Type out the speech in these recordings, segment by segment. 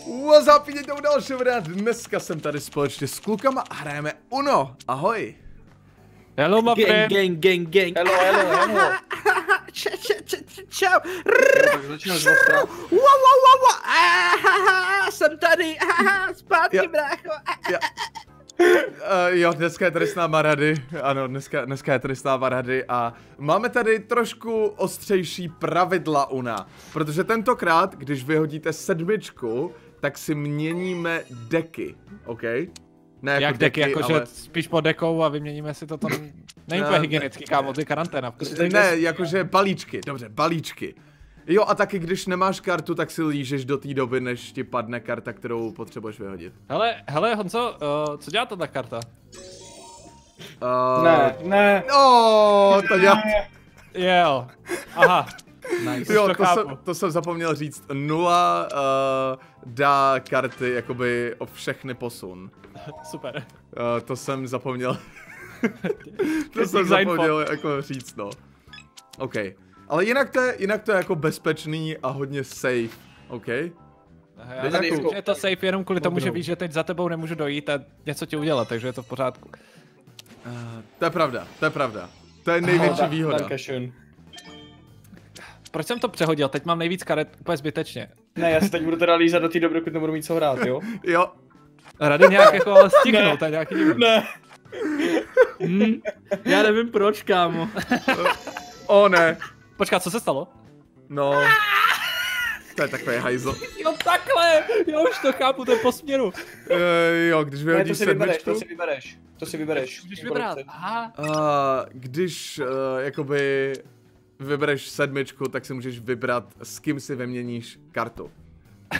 What's up, vidíte u dalšího videa, dneska jsem tady společně s klukama a hrajeme Uno, ahoj. Hello, my Gang, friend. gang, gang, gang. Hello, hello, hello. Čau, čau, čau. Wow, wow, wow, wow. Ah, jsem tady. Ah, zpátky, Ja. brácho. Uh, jo, dneska je tady s náma Rady, ano, dneska, dneska je tady s náma Rady a máme tady trošku ostřejší pravidla Una, protože tentokrát, když vyhodíte sedmičku, tak si měníme deky, OK? Ne jako Jak deky, jakože ale... spíš pod dekou a vyměníme si to tam. Není úplně ne. hygienický, kámo, to je karanténa. Ne, jakože balíčky, dobře, balíčky. Jo, a taky když nemáš kartu, tak si lížeš do té doby, než ti padne karta, kterou potřebuješ vyhodit. Hele, hele, Honzo, uh, co dělá ta karta? Uh, Ne, ne. No, to dělá... Jo, aha, Nice. Jo, to jsem, to jsem zapomněl říct. Nula uh, dá karty jakoby o všechny posun. super. Uh, to jsem zapomněl. to jsem zapomněl jako říct, no. OK. Ale jinak to je, jinak to je jako bezpečný a hodně safe. OK? Já Jde jsem nějakou- že je to safe jenom kvůli tomu, že víš, že teď za tebou nemůžu dojít a něco ti udělat, takže je to v pořádku. Uh, to je pravda, to je pravda. To je největší Da- výhoda. Dankeschön. Proč jsem to přehodil? Teď mám nejvíc karet úplně zbytečně. Ne, já se teď budu teda lízat do té doby, dokud nebudu mít co hrát, jo? Jo, Rady nějak jako stihnout, to je nějaký. Ne. Hm, já nevím proč, kámo. o ne. Počkat, co se stalo? No. To je takový hajzl. Jo, takhle! Jo, už to chápu, to je po směru. Uh, jo, když Ne, to vyhodíš si vybereš, sedmičku. to si vybereš. To si vybereš. Můžeš Kolik vybrat. Aha. Uh, když uh, jakoby vybereš sedmičku, tak si můžeš vybrat, s kým si vyměníš kartu.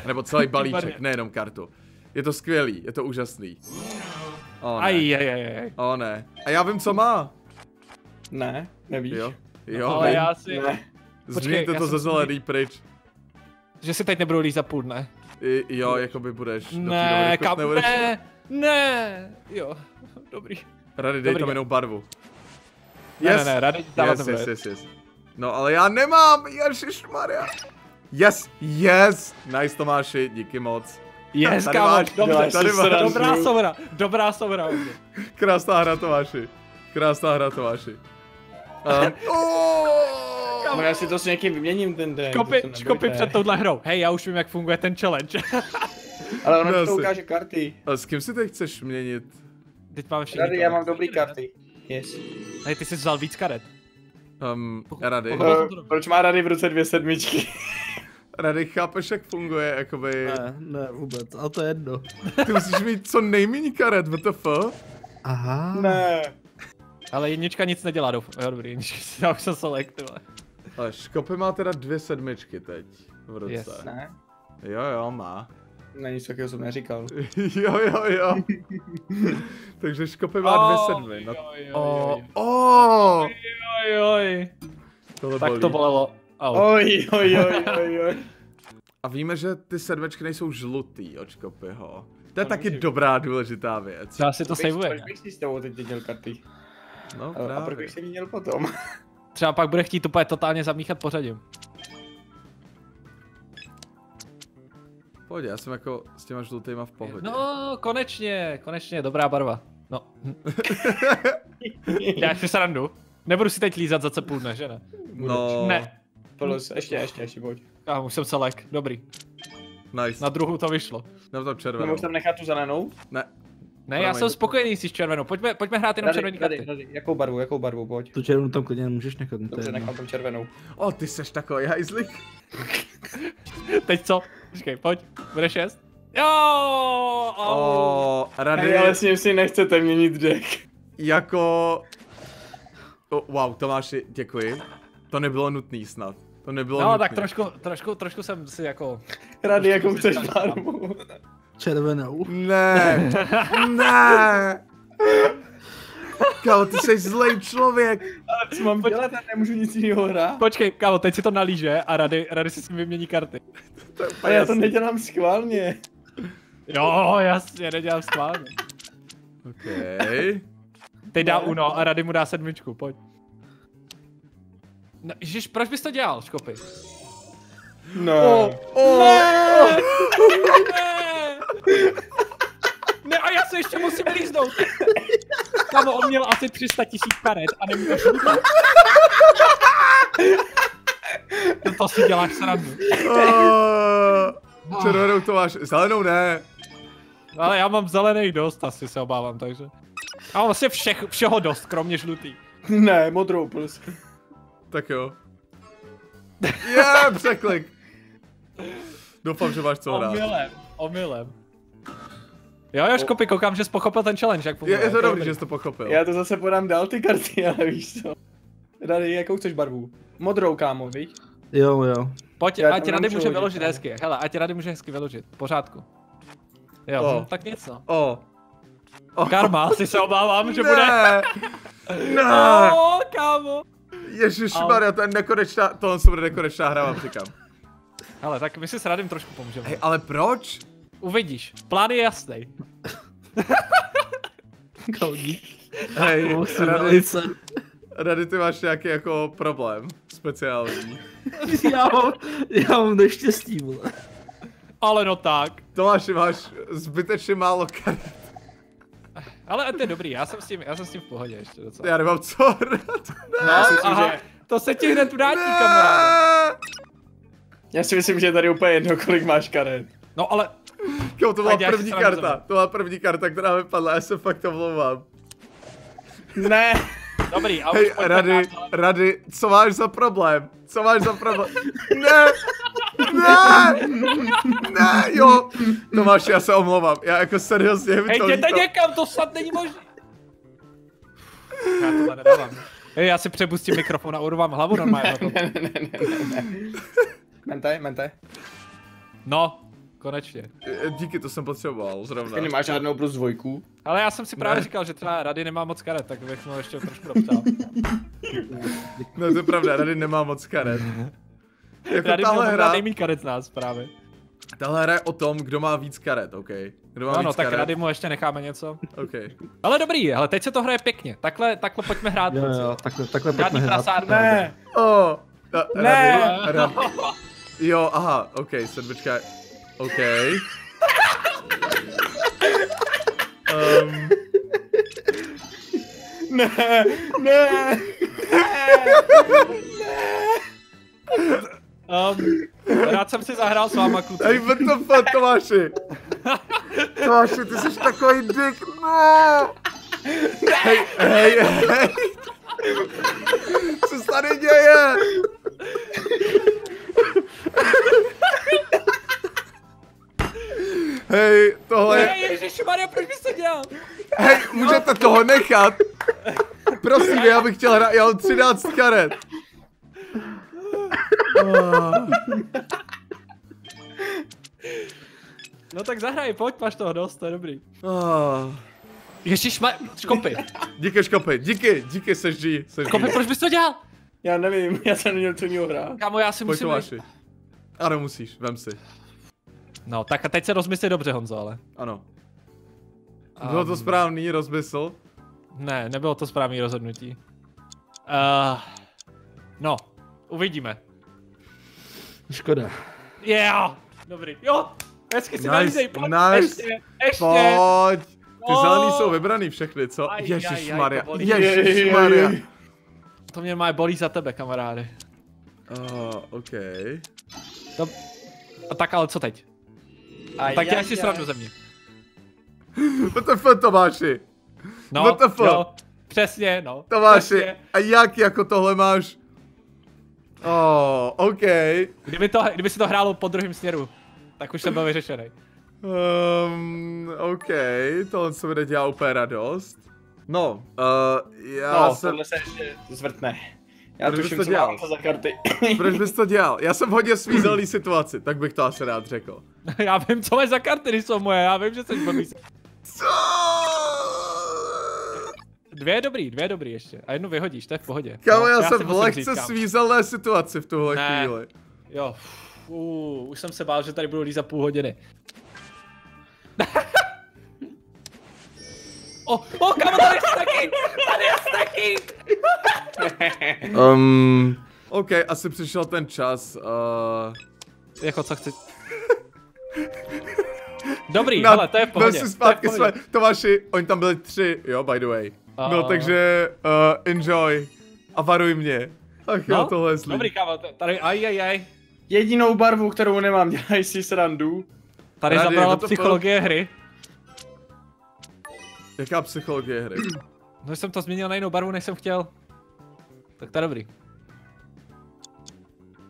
Nebo celý balíček, nejenom kartu. Je to skvělý, je to úžasný. O ne, Aj, aj, aj, aj. o ne. A já vím, co má. Ne, nevíš. Jo, jo, Ale já si... Ne. To ze zelený pryč. Že si teď nebudu lízat půl dne. I, jo, jakoby budeš. do té Ne, kam, nebudeš- ne, ne, jo, dobrý. Rady, dej Dobrý. tam jinou barvu. Ne, ne, ne, rady dávat yes, yes, yes, yes, yes. No ale já nemám, ježišmarja. Yes, yes, nice Tomáši, díky moc. Yes, Tady kámo, máš, dobře, tady máš. srandu. dobrá soura, dobrá soura. Honzo. Krásná hra Tomáši. Krásná hra Tomáši. Um, oh, No já si to s někým vyměním ten den. Škopy, to nebojte. před touhle hrou. Hej, já už vím, jak funguje ten challenge. Ale ono No to ukáže karty. a s kým si teď chceš měnit? Teď máme všichni. Tady já mám dobrý karty. Yes. Hej, ty jsi vzal víc karet. Um, rady. Uh, proč má rady v ruce dvě sedmičky? Rady, chápeš, jak funguje, jakoby... Ne, ne, vůbec, ale to je jedno. Ty musíš mít co nejméně karet, WTF? Aha. ne. Ale jednička nic nedělá, doufám. Jo, dobrý, jednička, já už jsem select, vole. Ale Škopy má teda dvě sedmičky teď v ruce. Yes. Ne. Jo, jo, má. Ne, nic takového jsem neříkal. jo, jo, jo. Takže Škopy má dvě sedmy. No, Oj, oj, o, oj, o, oj, oj. tohle Tak bolí. to bolelo. Au. Oj, oj, oj, oj, oj. A víme, že ty sedmičky nejsou žlutý od Škopyho. To je To taky nemůže být. dobrá důležitá věc. Já si to saveuje. Proč bych si s tebou teď dělal karty? No, A, a proč právě. bych si měl potom? Třeba pak bude chtít úplně totálně zamíchat pořadím. Pojď, já jsem jako s těma žlutýma v pohodě. No, konečně, konečně, dobrá barva. No. Já si srandu. Nebudu si teď lízat za půl dne, že ne? no Ne. Plus, ještě, ještě, ještě, pojď. Já už jsem selek, dobrý. nice. Na druhou to vyšlo. Nebo tam červenou. Nemůžu tam nechat tu zelenou? Ne, Ne, já jsem spokojený si s červenou. Pojďme, pojďme hrát jenom červený Tady, karty. tady, tady, jakou barvu, jakou barvu, pojď. Tu červenou tam klidně nemůžeš nechat, to je Dobře, nechám tam červenou. o, ty seš takový hajzlík. Teď co? Počkej, pojď. Bude šest? Jo! au. O, rady, Hej, ale s ním si nechcete měnit deck. jako... O, wow, Tomáši, děkuji. To nebylo nutný snad. To nebylo No, nutný. tak trošku, trošku, trošku jsem si jako... Rady, jakou chceš barvu. Červenou. Ne, ne. Kámo, ty jsi zlej člověk. Ale co mám dělat, já nemůžu nic jiného hrát. Počkej, kámo, teď si to nalíže a rady, rady si s ním vymění karty. To je A já to nedělám schválně. Jo, jasně, nedělám schválně. Okay. Teď dá. Uno a Rady mu dá sedmičku, pojď. No, ježiš, proč bys to dělal, Škopy? No. Ne! Ne! Ne, a já se ještě musím líznout. Kamo, on měl asi 300 tisíc karet a nemůžeš líznout. No to si děláš srandu. Oh, červenou to máš, zelenou ne. Ale já mám zelený dost, asi se obávám, takže. A mám vlastně všech, všeho dost, kromě žlutý. Ne, modrou prostě. Tak jo. Je, yeah, překlik. Doufám, že máš co hrát. Omylem, omylem. Jo, jo, Škopy, koukám, že jsi pochopil ten challenge, jak Je, funguje. je to dobrý, že jsi to pochopil. Já to zase podám dál ty karty, ale víš co. Rady, jakou chceš barvu? Modrou, kámo, víš? Jo, jo. Pojď, Já ať Rady může vyložit hezky. Hele, ať Rady může hezky vyložit. V pořádku. Jo, O. hm, tak něco. O. O. Karma, asi se obávám, že bude. Ne. Ne. O, kámo. Ježišmarja, to je nekonečná, tohle se bude nekonečná hra, vám říkám. Hele, tak my si s Radym trošku pomůžeme. Hej, ale proč? Uvidíš, plán je jasný. Koudík. Hej, Rady. Rady, ty máš nějaký jako problém speciální. Já mám, já mám neštěstí, vole. Ale no tak. Tomáši, máš zbytečně málo karet. Ale to je dobrý, já jsem s tím, já jsem s tím v pohodě ještě docela. Já nemám co hrát. No, Já si myslím, aha, že- to se ti hned vrátí, kamaráde. Ne. Já si myslím, že je tady úplně jedno, kolik máš karet. No ale, Kámo, to byla Ať první karta, to byla první karta, která vypadla, já se fakt omlouvám. Ne. dobrý, a Hej, Rady, dál. Rady, co máš za problém? Co máš za problém? Ne! Ne! Ne, jo! Tomáš, já se omlouvám, já jako seriózně mi Hej, to jděte líto. někam, to snad není možné. Já tohle nedávám. Hej, já si přepustím mikrofon a urvám hlavu normálně. Ne, ne, ne, ne, ne. Mente, mente. No, konečně. Díky, to jsem potřeboval zrovna. Ty nemáš žádnou plus dvojku. Ale já jsem si právě Ne. říkal, že třeba Rady nemá moc karet, tak bych mu ještě trošku dopřál. No to je pravda, Rady nemá moc karet. Jako Rady tahle hra, nejmí karet z nás právě. tahle hra je o tom, kdo má víc karet, OK? Kdo má No, víc no, tak karet, Rady mu ještě necháme něco. OK. Ale dobrý, ale teď se to hraje pěkně. Takhle, takhle pojďme hrát. Jo, jo, takhle, takhle Žádný pojďme hrát. Ne. Oh, Ne. Rady, rady. Jo, aha, OK, sedmička, OK. Um, Ne. Ne. Um, rád jsem si zahrál s váma, kluci. Hej, what the fuck, Tomáši? Tomáši, ty jsi takový dick, no! Hej, hej, hej! Co se tady děje? Hej, tohle je... Hej, ježišmarja, proč bys to dělal? Hej, můžete toho nechat? Prosím, já bych chtěl hrát, já mám 13 karet. No tak zahraj, pojď, máš toho dost, to je dobrý. Oh. Škopy. Díky, Škopy, díky, díky, G, seš Škopy, proč bys to dělal? Já nevím, já jsem neměl co jiného hrát. Kámo, já si Pojď musím... Tomáši. Ano, musíš, vem si. No, tak a teď se rozmysli dobře, Honzo, ale. Ano. Bylo to Um, správný rozmysl? Ne, nebylo to správné rozhodnutí. Uh, no, uvidíme. Škoda. Yeah! Dobrý, jo! Hezky si Nice, nalízej, pojď, nice. ještě, ještě! Pojď! Ty O! zelený jsou vybraný všechny, co? Ježišmarja, ježišmarja. To mě má bolí za tebe, kamaráde. Uh, OK. To... A tak ale co teď? Aj, tak děláš si srandu ze mě. What the fuck, Tomáši? No, What the fuck? jo, přesně, no. Tomáši, přesně. a jak jako tohle máš? Oh, OK. Kdyby, to, kdyby si to hrálo po druhém směru, tak už jsem byl vyřešený. Um, OK, tohle se bude dělat úplně radost. No, uh, já No, jsem... tohle se ještě zvrtne. Já Proč bys tuším, to co dělal? mám to za karty. Proč bys to dělal? Já jsem v hodně svízelný situaci, tak bych to asi rád řekl. já vím, co máš za karty, když jsou moje, já vím, že jsi blbý. Co? Dvě je dobrý, dvě je dobrý ještě. A jednu vyhodíš, to je v pohodě. Kámo, No, já, si jsem v lehce svízelné situaci v tuhle Ne. chvíli. Jo, uh, už jsem se bál, že tady budu lízat půl hodiny. o, o, kámo, tady je taky! Tady je taky! Um, OK, asi přišel ten čas. Uh, jako co chci. Dobrý, Na- hele, to je v pohodě. si to je v zpátky pohodě. své, Tomáši, oni tam byli tři, jo, by the way. No, A- takže uh, enjoy a varuj mě. Ach jo, No, tohle je zlý. Dobrý, kámo, tady, aj, aj, aj. Jedinou barvu, kterou nemám, dělají si srandu. Tady Rady, zabrala no to psychologie hry. Jaká psychologie hry? No jsem to změnil na jinou barvu, než jsem chtěl. Tak to je dobrý.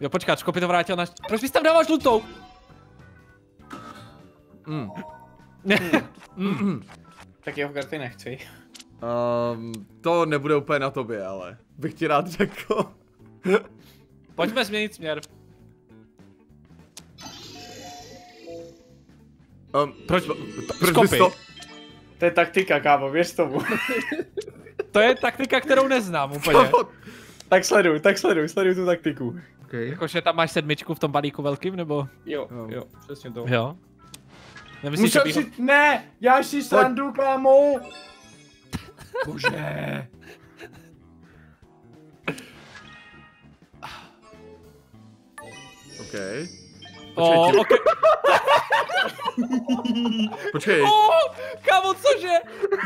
Jo, počkat, Škopy to vrátil na... Proč bys tam dával žlutou? Mm. Tak jeho karty nechci. Um, to nebude úplně na tobě, ale bych ti rád řekl. Pojďme změnit směr. Um, Proč? proč Škopy. bys to... To je taktika, kámo, věř tomu. To je taktika, kterou neznám úplně. tak sleduj, tak sleduj, sleduj tu taktiku. okay. Jakože tam máš sedmičku v tom balíku velkým, nebo? Jo, Jo. jo, přesně to. Jo. Nemyslíš, že Musel bych ho... si... Ne, já si srandu, kámo. Bože. OK. Počkej, okay. počkej, o, kámo, cože?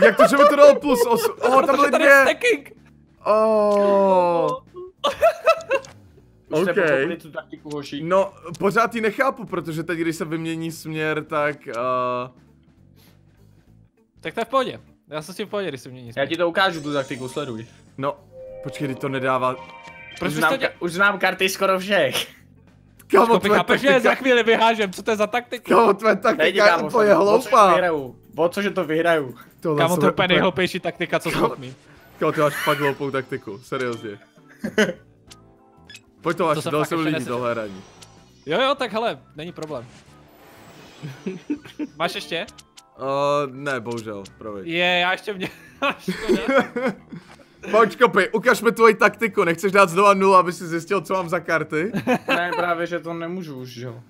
jak to, že mi to dalo plus 8? Oh, tam byly Protože tady je dvě. stacking. Oh. Už jste tu taktiku, hoši. No, pořád ji nechápu, protože teď, když se vymění směr, tak... Uh, Tak to je v pohodě. Já jsem s tím v pohodě, když se mění Já směr. ti to ukážu, tu taktiku, sleduj. no, počkej, to nedává... Proč už, znám, to ka- už znám karty skoro všech. Kámo, Škopy, tvoje chápeš, že za taktika, chvíli vyhážem, co to je za taktiku? kámo, tvoje taktika je kámo, úplně o co, že hloupá. O co, že to vyhraju. Tohle Kámo, to jsou je úplně nejhloupější taktika, co jsem mít. Kámo, ty máš fakt hloupou taktiku, seriózně. Pojď to, To až jsem se ještě líbí, neslyšel. tohle hraní. Jo, jo, tak hele, není problém. Máš ještě? Uh, ne, bohužel, promiň. Je, já ještě mě... Pojď, kopy, ukaž mi tvoji taktiku, nechceš dát znova nulu, aby si zjistil, co mám za karty? ne, právě, že to nemůžu už, jo.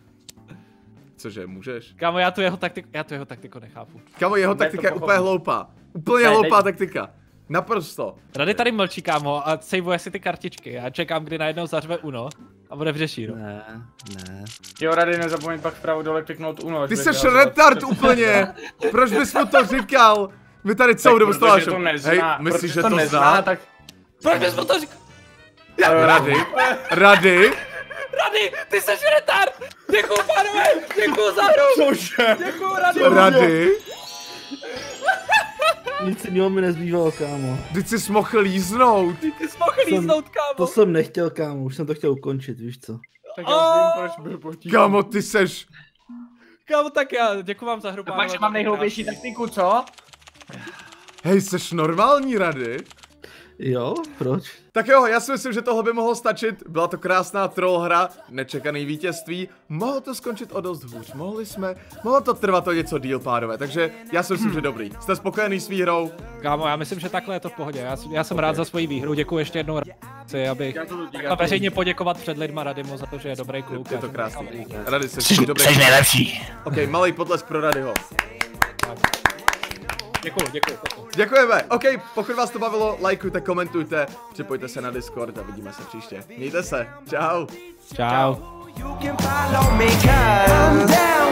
Cože, můžeš? Kámo, já tu jeho taktiku, já tu jeho taktiku nechápu. Kámo, jeho Ne, taktika to je úplně hloupá. Úplně Ne, hloupá teď- taktika. Naprosto. Rady tady mlčí, kámo, a saveuje si ty kartičky. Já čekám, kdy najednou zařve Uno a bude v řešíru. Ne, ne. Jo, rady nezapomeň pak vpravo dole kliknout uno. Ty jsi retard úplně! Proč bys mu to říkal? My tady celou dobu stoláš. to nezná, Hej, myslíš, že to nezná, zná? tak... Proč bys mu to říkal? Rady? Rady? Rady, ty jsi retard! Děkuju, pánové! Děkuju za hru! Cože? Děkuju, Rady! Rady? Nic jiného mi nezbývalo, kámo. Teď jsi mohl líznout. Ty jsi mohl líznout, kámo! To jsem nechtěl, kámo, už jsem to chtěl ukončit, víš co? Tak já vím, proč byl potíž. Kámo, ty seš... Kámo, tak já děkuji vám za hru, pánové. Pak, že mám nejhloupější taktiku, co? Hej, seš normální, Rady? Jo, proč? Tak jo, já si myslím, že tohle by mohlo stačit. Byla to krásná troll hra, nečekaný vítězství. Mohlo to skončit o dost hůř, mohli jsme, mohlo to trvat o něco díl, pánové, takže já si myslím, že dobrý. Jste spokojený s výhrou? Kámo, já myslím, že takhle je to v pohodě. Já, jsem- já jsem rád za svoji výhru, děkuji ještě jednou. Chci, abych a veřejně poděkovat před lidma Radymu za to, že je dobrý kluk. Je to krásný. Rady, jsi dobrý. Jsi nejlepší. Ok, malý potlesk pro Radyho. Děkuji, děkuji. Děkujeme. OK, pokud vás to bavilo, lajkujte, komentujte, připojte se na Discord a vidíme se příště. Mějte se. Čau. Čau. You can follow me, cause I'm down